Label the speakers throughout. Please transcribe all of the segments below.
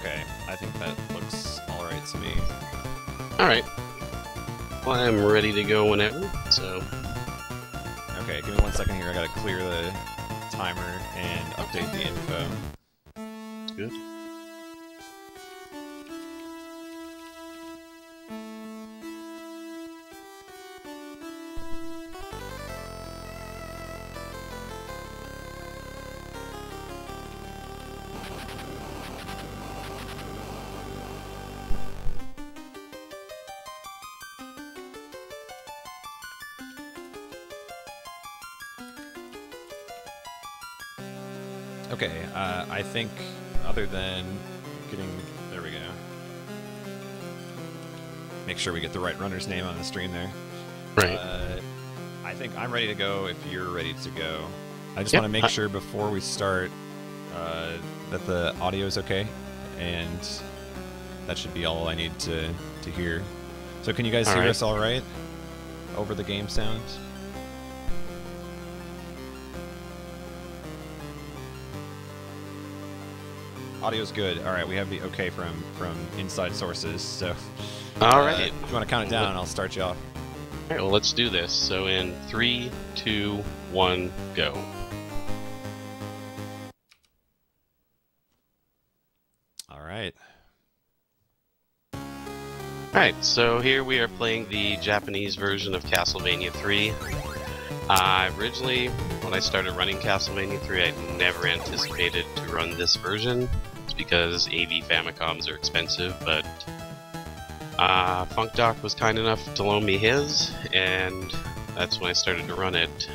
Speaker 1: Okay, I think that looks alright to me.
Speaker 2: Alright. Well, I'm ready to go whenever, so...
Speaker 1: Okay, give me one second here. I gotta clear the timer and update the info.
Speaker 2: Good.
Speaker 1: I think other than getting... There we go. Make sure we get the right runner's name on the stream there.
Speaker 2: Right.
Speaker 1: Uh, I think I'm ready to go if you're ready to go. I just
Speaker 2: Yep,
Speaker 1: want to make sure before we start uh, that the audio is okay, and that should be all I need to, to hear. So can you guys
Speaker 2: All
Speaker 1: hear
Speaker 2: right.
Speaker 1: us all right over the game sound? Audio's good. All right, we have the okay from from inside sources. So,
Speaker 2: Alright.
Speaker 1: uh, if you want to count it down, I'll start you off.
Speaker 2: Alright, well, let's do this. So in three, two, one, go.
Speaker 1: All right.
Speaker 2: Alright, so here we are playing the Japanese version of Castlevania 3. Uh, originally, when I started running Castlevania 3, I never anticipated to run this version. Because AV Famicoms are expensive, but uh, FunkDoc was kind enough to loan me his, and that's when I started to run it.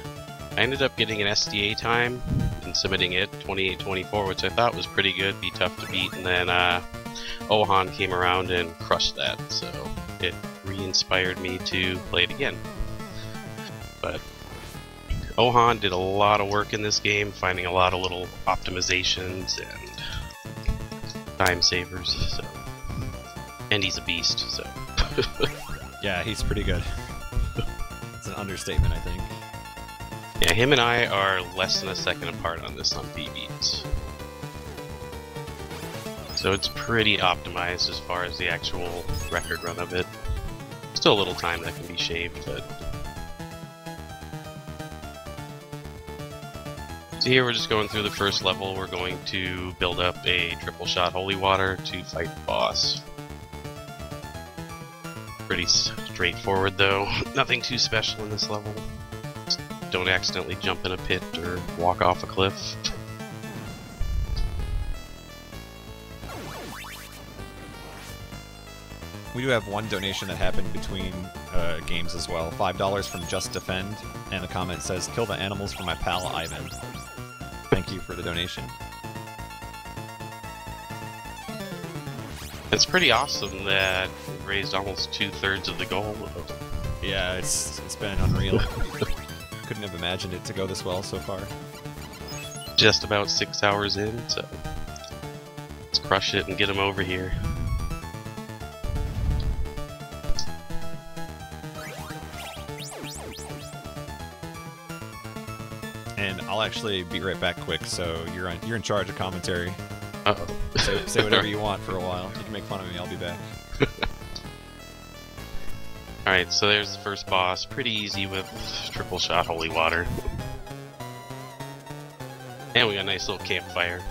Speaker 2: I ended up getting an SDA time and submitting it, 2824, which I thought was pretty good, be tough to beat, and then uh, Ohan came around and crushed that, so it re-inspired me to play it again. But Ohan did a lot of work in this game, finding a lot of little optimizations and time savers, so and he's a beast, so
Speaker 1: Yeah, he's pretty good. it's an understatement, I think.
Speaker 2: yeah, him and I are less than a second apart on this on P beats. So it's pretty optimized as far as the actual record run of it. Still a little time that can be shaved, but So here we're just going through the first level. We're going to build up a triple shot holy water to fight the boss. Pretty straightforward though. Nothing too special in this level. Just don't accidentally jump in a pit or walk off a cliff.
Speaker 1: We do have one donation that happened between uh, games as well. Five dollars from Just Defend, and the comment says, "Kill the animals for my pal Ivan." Thank you for the donation.
Speaker 2: It's pretty awesome that raised almost two thirds of the goal.
Speaker 1: Yeah, it's it's been unreal. Couldn't have imagined it to go this well so far.
Speaker 2: Just about six hours in, so let's crush it and get him over here.
Speaker 1: And I'll actually be right back quick. So you're on, you're in charge of commentary.
Speaker 2: Uh oh.
Speaker 1: Say, say whatever you want for a while. You can make fun of me. I'll be back.
Speaker 2: Alright, so there's the first boss. Pretty easy with triple shot holy water. And we got a nice little campfire.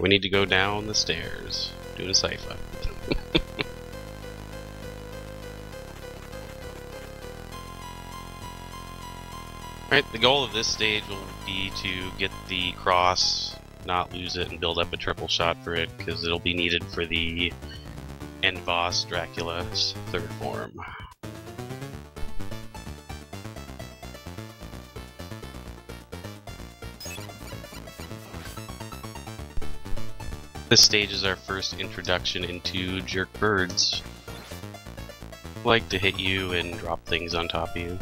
Speaker 2: We need to go down the stairs. Do a cipher. Alright, the goal of this stage will be to get the cross, not lose it, and build up a triple shot for it, because it'll be needed for the end boss, Dracula's third form. This stage is our first introduction into jerk birds. Like to hit you and drop things on top of you.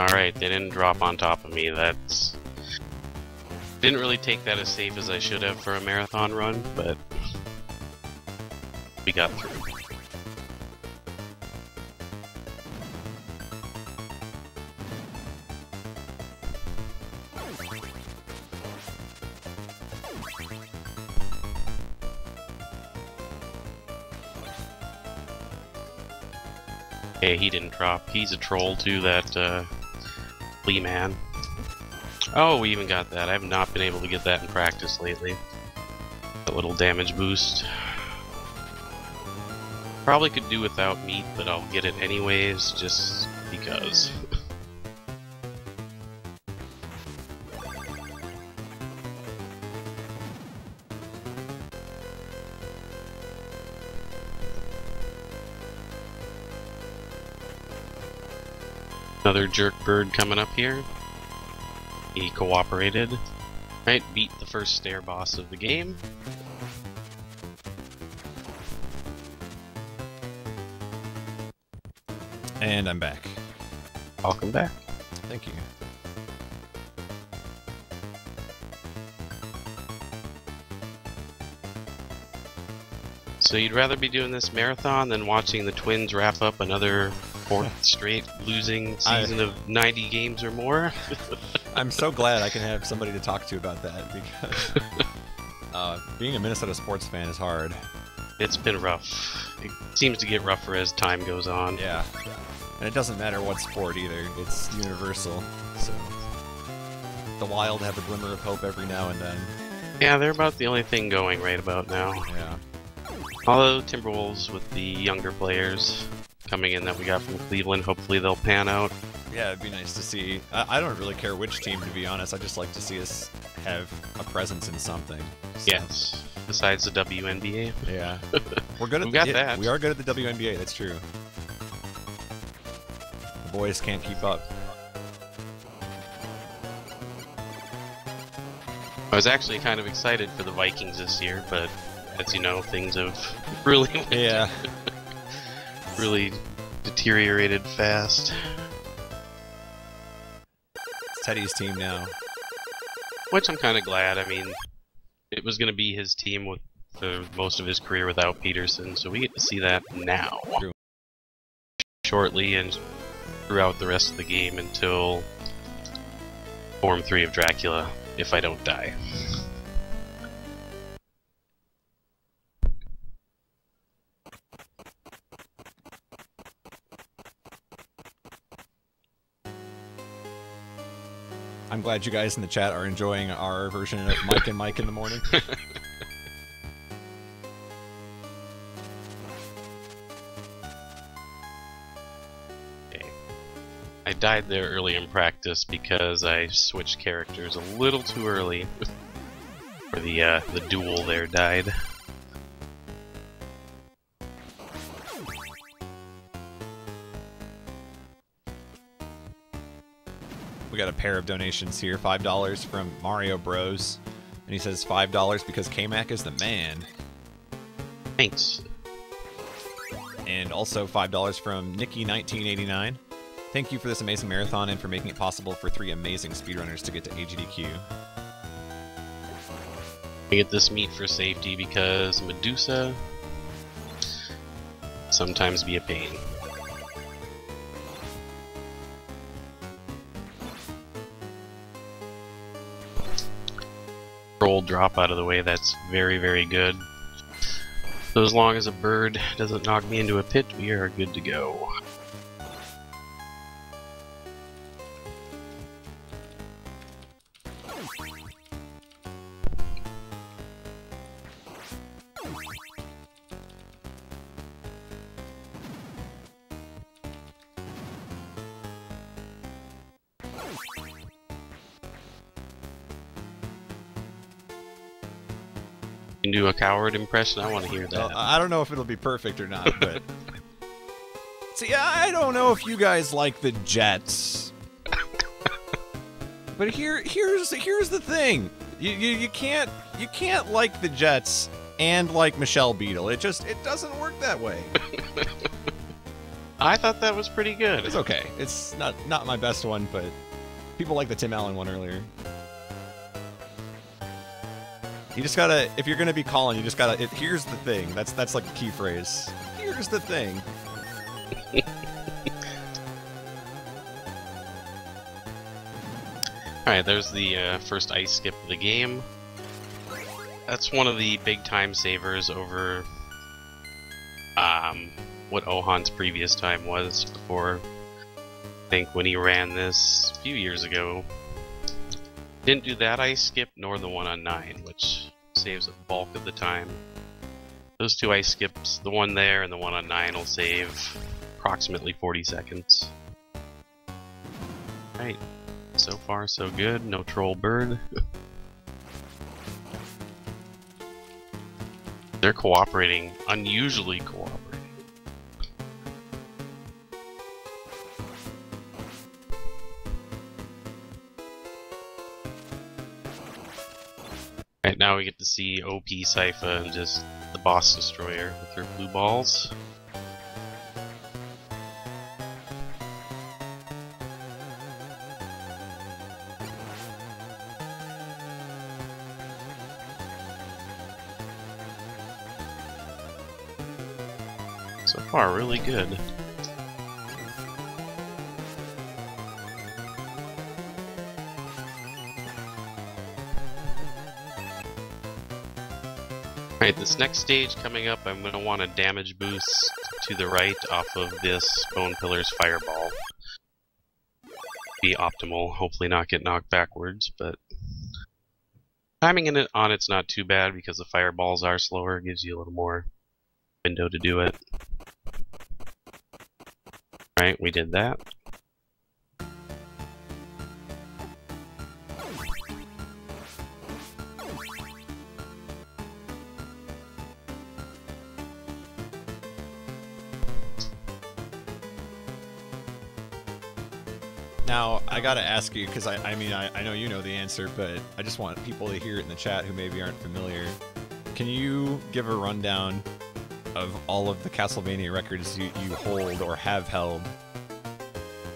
Speaker 2: Alright, they didn't drop on top of me. That's... Didn't really take that as safe as I should have for a marathon run, but... We got through. Hey, he didn't drop. He's a troll too, that uh, Man. Oh, we even got that. I have not been able to get that in practice lately. A little damage boost. Probably could do without meat, but I'll get it anyways, just because. Another jerk bird coming up here. He cooperated. Right, beat the first stair boss of the game.
Speaker 1: And I'm back.
Speaker 2: Welcome back.
Speaker 1: Thank you.
Speaker 2: So you'd rather be doing this marathon than watching the Twins wrap up another fourth straight losing
Speaker 1: I-
Speaker 2: season of 90 games or more?
Speaker 1: I'm so glad I can have somebody to talk to about that because uh, being a Minnesota sports fan is hard.
Speaker 2: It's been rough. It seems to get rougher as time goes on.
Speaker 1: Yeah. And it doesn't matter what sport either, it's universal. So the Wild have a glimmer of hope every now and then.
Speaker 2: Yeah, they're about the only thing going right about now.
Speaker 1: Yeah.
Speaker 2: Although Timberwolves with the younger players coming in that we got from Cleveland, hopefully they'll pan out.
Speaker 1: Yeah, it'd be nice to see. I, I don't really care which team, to be honest. I just like to see us have a presence in something. So,
Speaker 2: Yes. Besides the WNBA.
Speaker 1: Yeah. We're good at
Speaker 2: We got
Speaker 1: yeah,
Speaker 2: that.
Speaker 1: We are good at the WNBA, that's true. The boys can't keep up.
Speaker 2: I was actually kind of excited for the Vikings this year, but as you know, things have really,
Speaker 1: Yeah.
Speaker 2: really deteriorated fast.
Speaker 1: It's Teddy's team now.
Speaker 2: Which I'm kind of glad. I mean, it was going to be his team with for most of his career without Peterson, so we get to see that now. Shortly and throughout the rest of the game until Form 3 of Dracula, if I don't die.
Speaker 1: I'm glad you guys in the chat are enjoying our version of Mike and Mike in the morning.
Speaker 2: I died there early in practice because I switched characters a little too early. Where the uh, the duel there died.
Speaker 1: A pair of donations here. Five dollars from Mario Bros. And he says five dollars because K-Mac is the man.
Speaker 2: Thanks.
Speaker 1: And also five dollars from Nikki1989. Thank you for this amazing marathon and for making it possible for three amazing speedrunners to get to AGDQ.
Speaker 2: I get this meat for safety because Medusa sometimes be a pain. Drop out of the way, that's very, very good. So as long as a bird doesn't knock me into a pit, we are good to go. Coward impression, I want to hear
Speaker 1: Well,
Speaker 2: that.
Speaker 1: I don't know if it'll be perfect or not, but see, I don't know if you guys like the Jets. but here, here's here's the thing: you, you you can't you can't like the Jets and like Michelle Beadle. It just it doesn't work that way.
Speaker 2: I thought that was pretty good.
Speaker 1: It's okay. It's not not my best one, but people like the Tim Allen one earlier. You just gotta, if you're gonna be calling, you just gotta. It, here's the thing. That's that's like a key phrase. Here's the thing.
Speaker 2: Alright, there's the uh, first ice skip of the game. That's one of the big time savers over um, what Ohan's previous time was before. I think when he ran this a few years ago. Didn't do that ice skip nor the one on 9, which saves a bulk of the time. Those two ice skips, the one there and the one on 9, will save approximately 40 seconds. Right. So far, so good. No troll bird. They're cooperating, unusually cooperating. We get to see OP Sypha and just the boss destroyer with her blue balls. So far, really good. Alright, this next stage coming up, I'm going to want a damage boost to the right off of this Bone Pillar's Fireball. Be optimal, hopefully not get knocked backwards, but timing it on it's not too bad because the fireballs are slower, it gives you a little more window to do it. Right, we did that.
Speaker 1: I gotta ask you, because I, I mean, I, I know you know the answer, but I just want people to hear it in the chat who maybe aren't familiar. Can you give a rundown of all of the Castlevania records you, you hold or have held?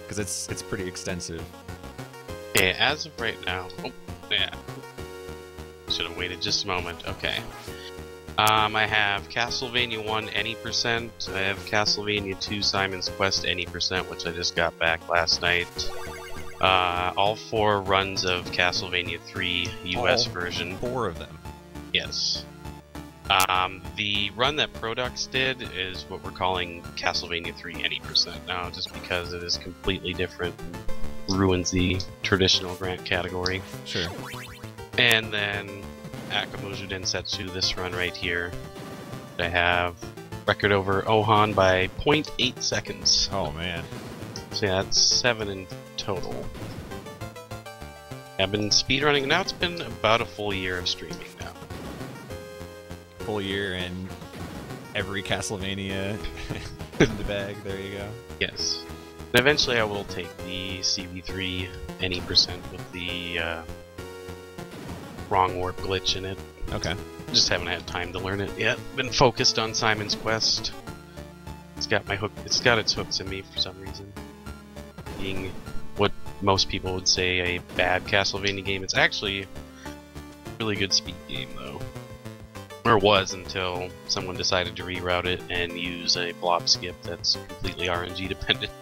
Speaker 1: Because it's it's pretty extensive.
Speaker 2: Okay, as of right now, oh, yeah. Should have waited just a moment. Okay. Um, I have Castlevania 1 any percent. I have Castlevania 2 Simon's Quest any percent, which I just got back last night. Uh, all four runs of Castlevania 3 US
Speaker 1: All
Speaker 2: version.
Speaker 1: Four of them.
Speaker 2: Yes. Um, the run that Produx did is what we're calling Castlevania 3 any percent now, just because it is completely different and ruins the traditional grant category.
Speaker 1: Sure.
Speaker 2: And then Akumajou Densetsu, this run right here. I have record over Ohan by 0.8 seconds.
Speaker 1: Oh man.
Speaker 2: So yeah, that's seven in total. I've been speedrunning, now it's been about a full year of streaming now.
Speaker 1: Full year and every Castlevania in the bag. There you go.
Speaker 2: Yes. And eventually I will take the CV3 any percent with the uh, wrong warp glitch in it.
Speaker 1: Okay.
Speaker 2: Just haven't had time to learn it yet. Been focused on Simon's Quest. It's got my hook. It's got its hooks in me for some reason. What most people would say a bad Castlevania game, it's actually really good speed game though. Or was until someone decided to reroute it and use a blob skip that's completely RNG dependent.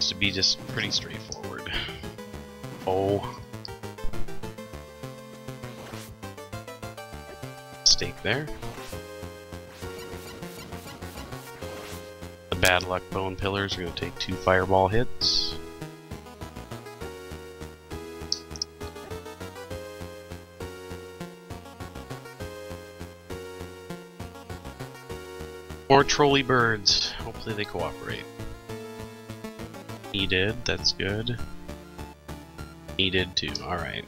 Speaker 2: To be just pretty straightforward. Oh, Stake there. Bad luck bone pillars are going to take two fireball hits. More trolley birds. Hopefully they cooperate. He did, that's good. He did too, alright.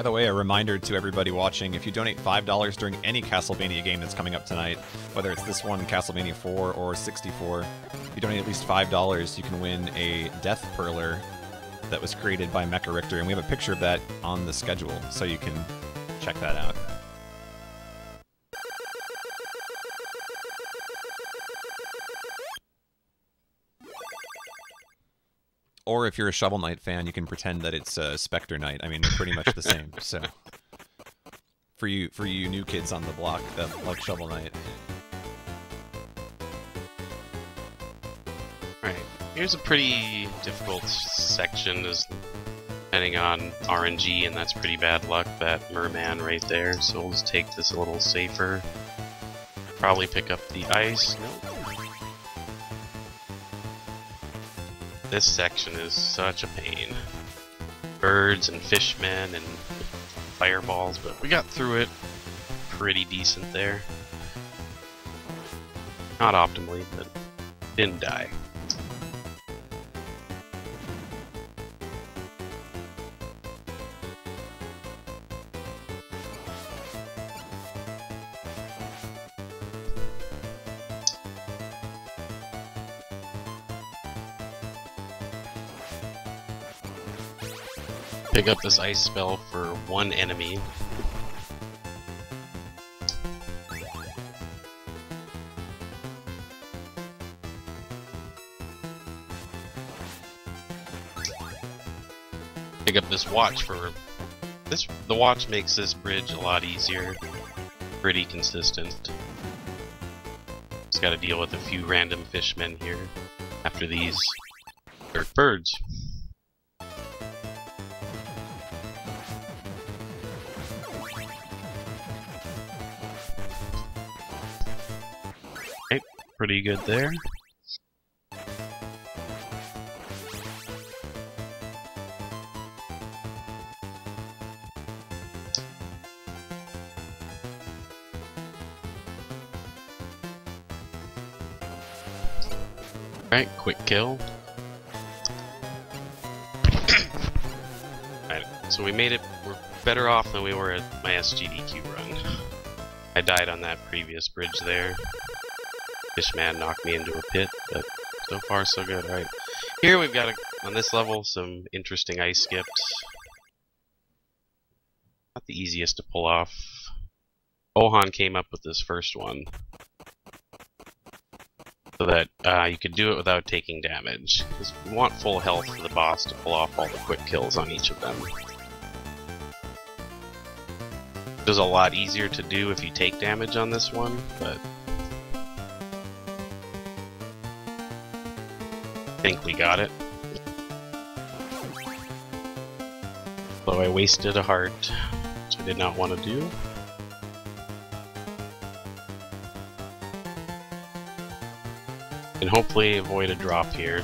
Speaker 1: By the way, a reminder to everybody watching, if you donate $5 during any Castlevania game that's coming up tonight, whether it's this one, Castlevania 4, or 64, if you donate at least $5, you can win a Death Perler that was created by Mecha Richter, and we have a picture of that on the schedule, so you can check that out. Or if you're a Shovel Knight fan, you can pretend that it's uh, Spectre Knight. I mean, they're pretty much the same. So, for you for you new kids on the block that like Shovel Knight.
Speaker 2: Right. Here's a pretty difficult section, is depending on RNG, and that's pretty bad luck, that merman right there. So we'll just take this a little safer. Probably pick up the ice. Nope. This section is such a pain. Birds and fishmen and fireballs, but we got through it pretty decent there. Not optimally, but didn't die. Pick up this ice spell for one enemy. Pick up this watch for this. The watch makes this bridge a lot easier. Pretty consistent. Just got to deal with a few random fishmen here after these birds. Pretty good there. Alright, quick kill. Alright, so we made it, we're better off than we were at my SGDQ run. I died on that previous bridge there. Fishman knocked me into a pit, but so far so good. Alright, here we've got, a, on this level, some interesting ice skips. Not the easiest to pull off. Ohan came up with this first one. So that uh, you could do it without taking damage. Because we want full health for the boss to pull off all the quick kills on each of them. It was a lot easier to do if you take damage on this one, but think we got it. Though I wasted a heart, which I did not want to do. And hopefully avoid a drop here.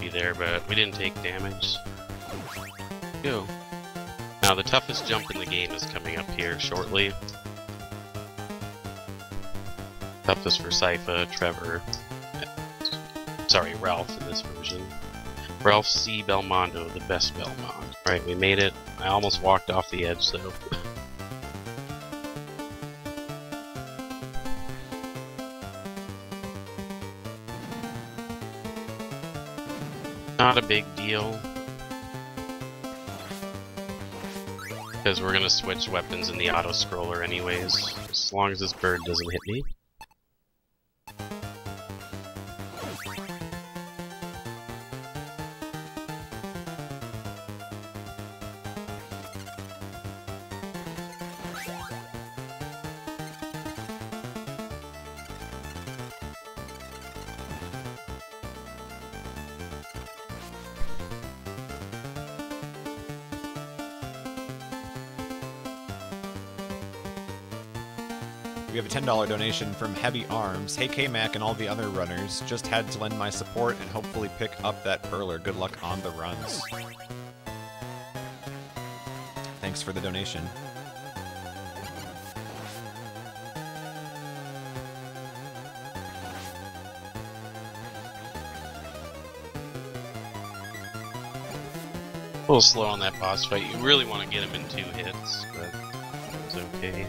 Speaker 2: Sloppy there, but we didn't take damage. Go. Now the toughest jump in the game is coming up here shortly. Toughest for Sypha, Trevor, sorry, Ralph in this version. Ralph C. Belmondo, the best Belmont. Alright, we made it. I almost walked off the edge though. Not a big deal. Because we're gonna switch weapons in the auto-scroller anyways, as long as this bird doesn't hit me.
Speaker 1: We have a $10 donation from Heavy Arms. Hey K-Mac and all the other runners, just had to lend my support and hopefully pick up that Perler. Good luck on the runs. Thanks for the donation.
Speaker 2: A little slow on that boss fight. You really want to get him in two hits, but it's okay.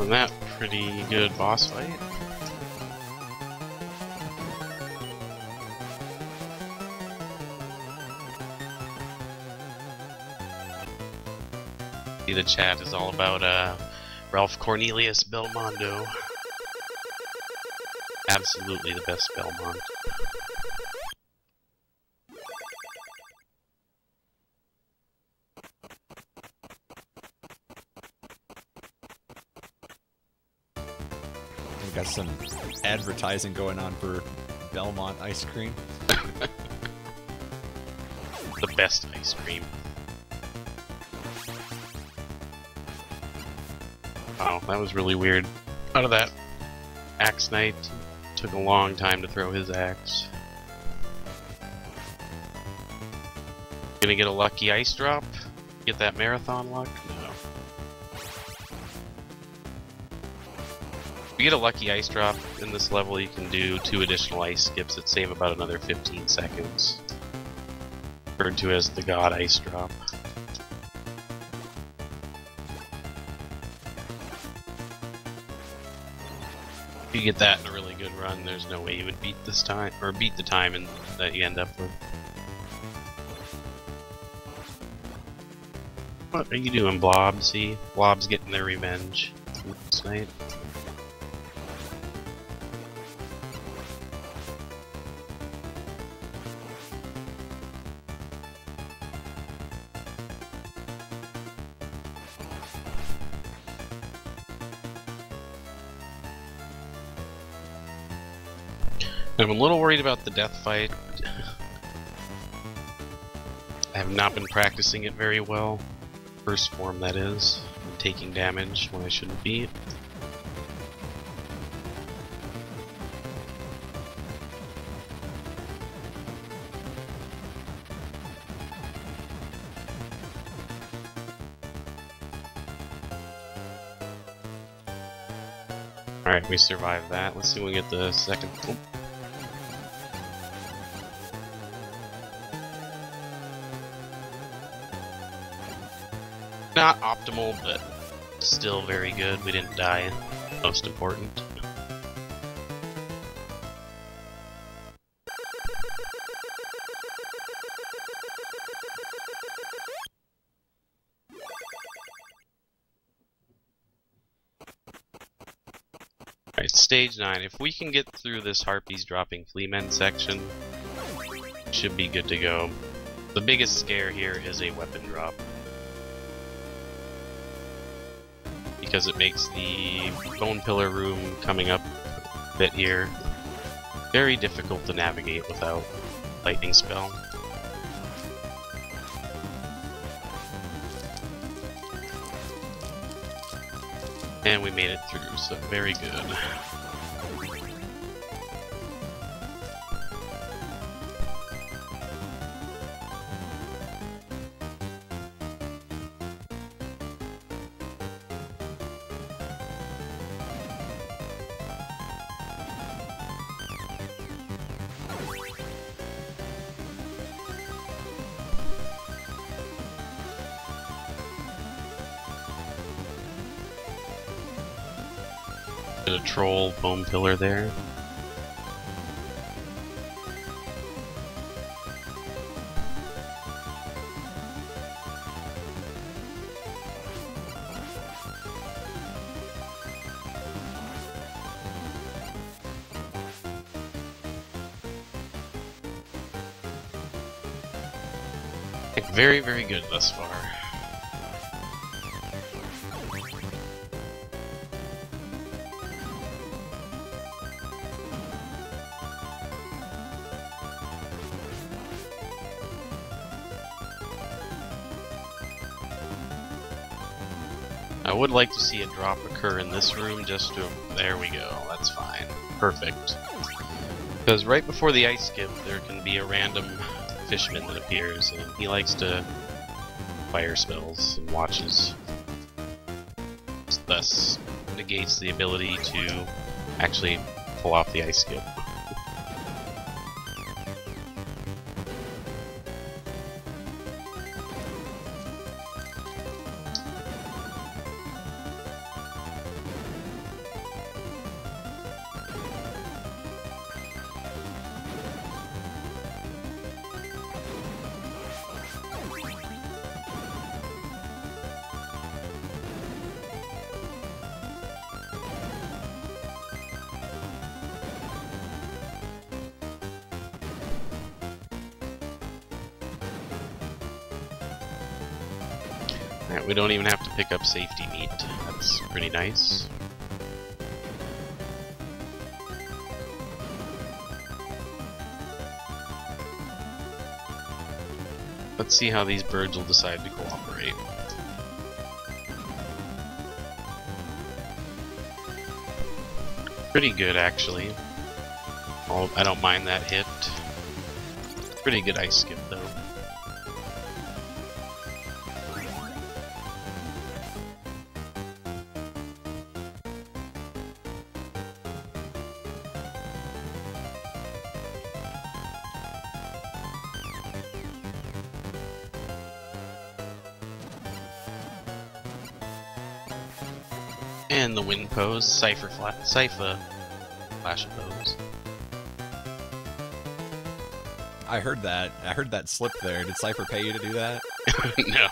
Speaker 2: Well, that pretty good boss fight. See, the chat is all about uh, Ralph Cornelius Belmondo. Absolutely the best Belmont.
Speaker 1: We got some advertising going on for Belmont ice cream.
Speaker 2: The best ice cream. Wow, that was really weird. Out of that Axe Knight, took a long time to throw his axe. Gonna get a lucky ice drop? Get that marathon luck? No. You get a lucky ice drop in this level, you can do two additional ice skips that save about another 15 seconds. Referred to as the God Ice Drop. If you get that in a really good run, there's no way you would beat this time, or beat the time and that you end up with. What are you doing, Blob? See? Blob's getting their revenge last night. I'm a little worried about the death fight. I have not been practicing it very well. First form, that is. I'm taking damage when I shouldn't be. Alright, we survived that. Let's see when we get the second. Oh. But still very good. We didn't die. Most important. Alright, stage 9. If we can get through this Harpies dropping Fleamen section, should be good to go. The biggest scare here is a weapon drop. Because it makes the bone pillar room coming up a bit here very difficult to navigate without lightning spell. And we made it through, so very good. A troll bone pillar there. Very, very good thus far. See a drop occur in this room just to... There we go, that's fine. Perfect. Because right before the ice skip, there can be a random fishman that appears, and he likes to fire spells and watches. thus negates the ability to actually pull off the ice skip. Safety meat. That's pretty nice. Let's see how these birds will decide to cooperate. Pretty good, actually. I don't mind that hit. Pretty good ice skip, though. And pose, Cypher flat, Cypher flash pose.
Speaker 1: I heard that. I heard that slip there. Did Cypher pay you to do that?
Speaker 2: no.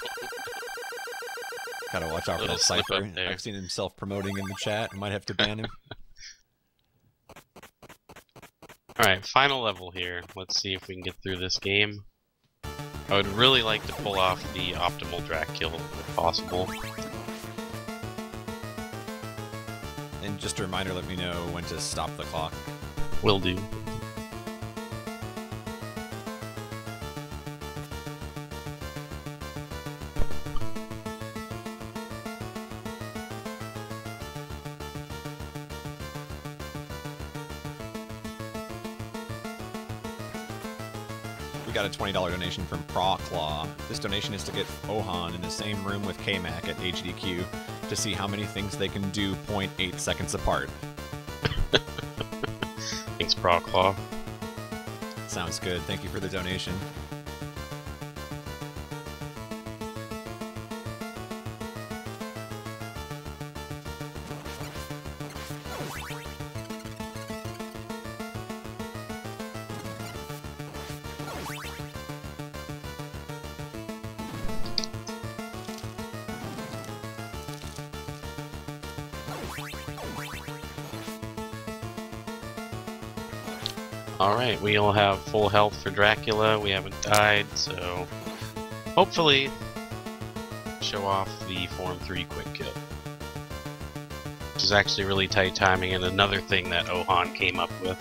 Speaker 1: Gotta watch out for
Speaker 2: Little
Speaker 1: that Cypher. I've seen him self-promoting in the chat. Might have to ban him.
Speaker 2: Alright, final level here. Let's see if we can get through this game. I would really like to pull off the optimal drag kill if possible.
Speaker 1: And just a reminder, let me know when to stop the clock.
Speaker 2: Will do.
Speaker 1: We got a $20 donation from Proclaw. This donation is to get Ohan in the same room with KMAC at HDQ to see how many things they can do 0.8 seconds apart.
Speaker 2: Thanks, Proclaw.
Speaker 1: Sounds good. Thank you for the donation.
Speaker 2: Alright, we all have full health for Dracula. We haven't died, so hopefully show off the Form 3 quick kill. Which is actually really tight timing and another thing that Ohan came up with.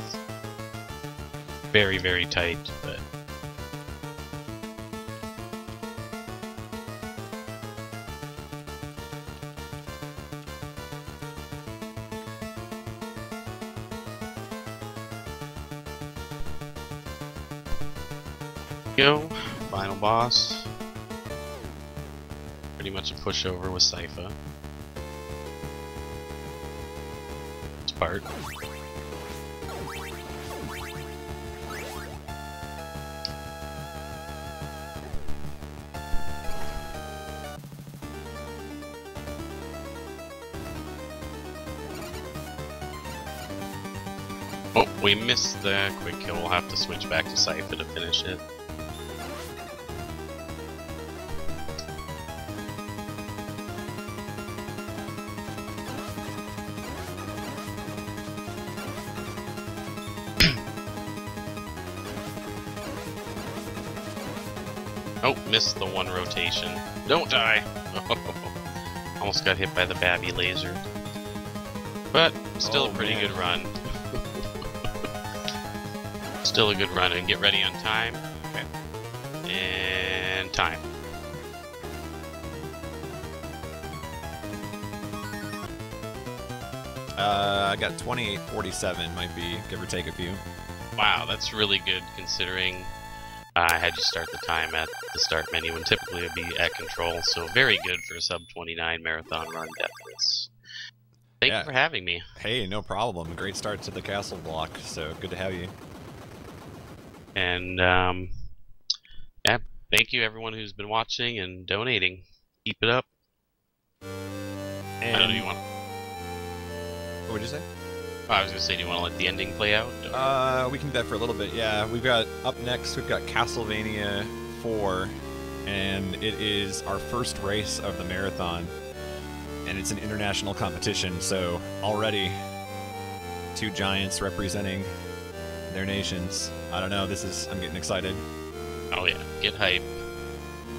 Speaker 2: Very, very tight, boss. Pretty much a pushover with Sypha. It's part. Oh, we missed the quick kill. We'll have to switch back to Sypha to finish it. Missed the one rotation. Don't die! Almost got hit by the Babby laser. But, still
Speaker 1: Oh,
Speaker 2: a pretty
Speaker 1: man.
Speaker 2: good run. still a good run, and get ready on time. Okay. And time.
Speaker 1: Uh, I got 2847, might be, give or take a few.
Speaker 2: Wow, that's really good considering I had you start the time at the start menu, and typically it'd be at control, so very good for a sub 29 marathon run, Deathless. Thank
Speaker 1: Yeah.
Speaker 2: you for having me.
Speaker 1: Hey, no problem. Great start to the castle block, so good to have you.
Speaker 2: And um, yeah, thank you everyone who's been watching and donating. Keep it up. I don't know.
Speaker 1: And
Speaker 2: You want?
Speaker 1: what'd you say?
Speaker 2: I was gonna say, do you want to let the ending play out? or-
Speaker 1: Uh, we can do that for a little bit. Yeah, we've got up next. We've got Castlevania 4, and it is our first race of the marathon, and it's an international competition. So already, two giants representing their nations. I don't know. This is. I'm getting excited.
Speaker 2: Oh yeah, get hype.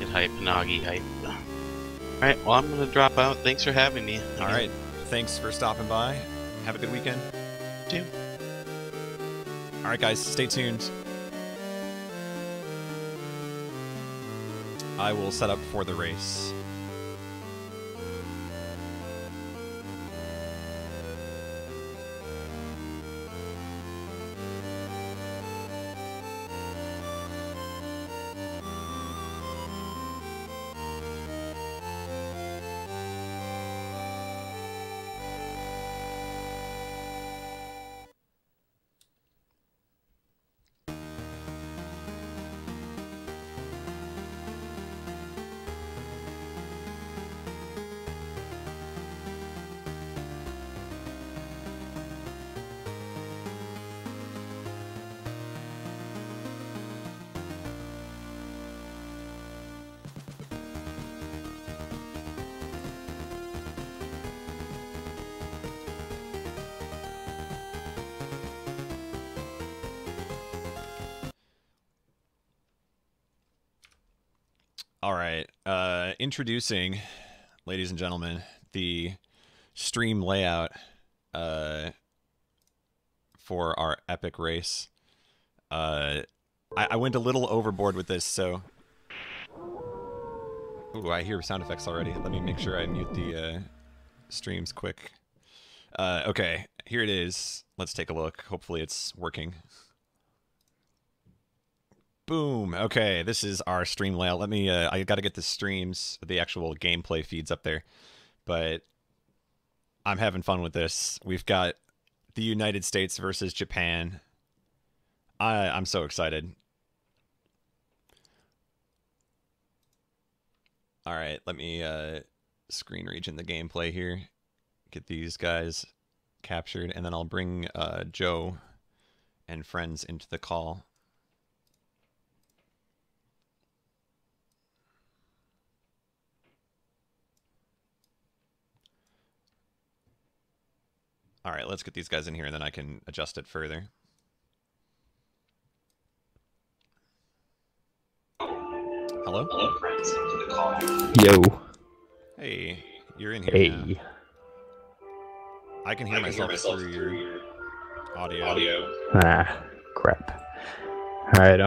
Speaker 2: Get hype, Nagi hype. Alright, well I'm gonna drop out. Thanks for having me.
Speaker 1: All right. Thanks for stopping by. Have a good weekend.
Speaker 2: You.
Speaker 1: All right, guys. Stay tuned. I will set up for the race. All right. Uh, introducing, ladies and gentlemen, the stream layout uh, for our epic race. Uh, I, I went a little overboard with this, so. Ooh, I hear sound effects already. Let me make sure I mute the uh, streams quick. Uh, okay, here it is. Let's take a look. Hopefully, it's working. Boom. Okay, this is our stream layout. Let me. Uh, I got to get the streams, the actual gameplay feeds up there, but I'm having fun with this. We've got the United States versus Japan. I I'm so excited. All right, let me uh, screen region the gameplay here. Get these guys captured, and then I'll bring uh, Joe and friends into the call. All right, let's get these guys in here, and then I can adjust it further. Hello?
Speaker 3: Yo.
Speaker 1: Hey, you're in here. now.
Speaker 3: Hey.
Speaker 1: I can hear myself, through your audio. Audio.
Speaker 3: Ah, crap. Alright,